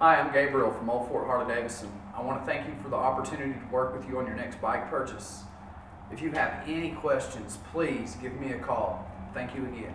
Hi, I'm Gabriel from Old Fort Harley Davidson. I want to thank you for the opportunity to work with you on your next bike purchase. If you have any questions, please give me a call. Thank you again.